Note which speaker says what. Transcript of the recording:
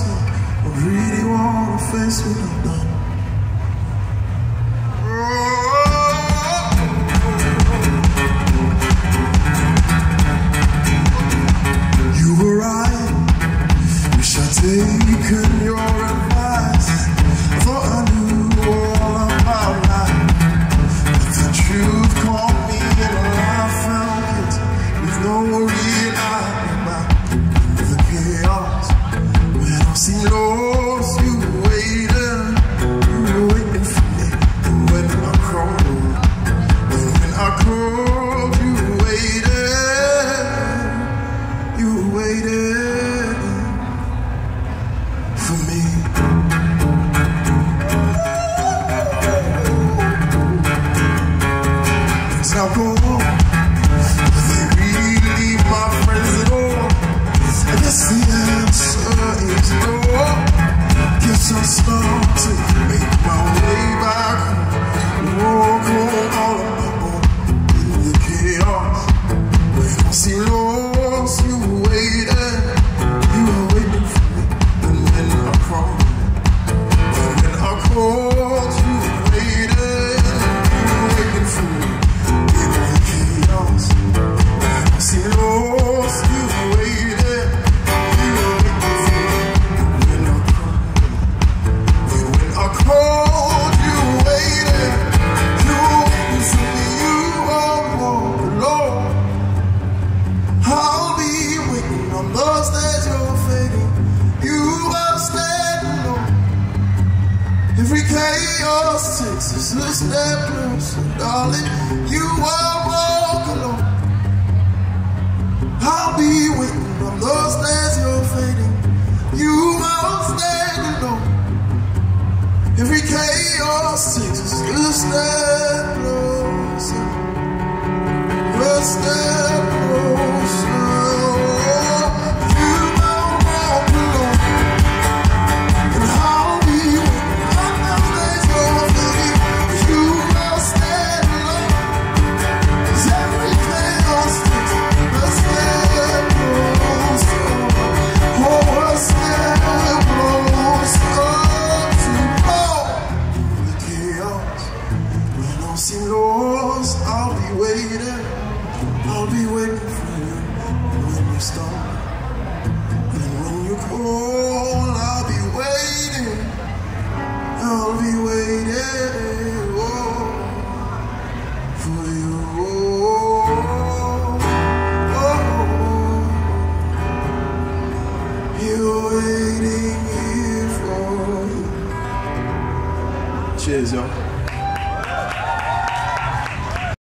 Speaker 1: I really wanna face what I've done. algo take your sixes, listen that and darling, you are walk alone. I'll be waiting on those days you're fading. You won't stand alone. Every chaos sixes, listen that closer. listen waiting I'll be waiting for you when you stop. And when you call, I'll be waiting, I'll be waiting, oh, for you. Oh, oh, oh. You're waiting here for me. Cheers, y'all.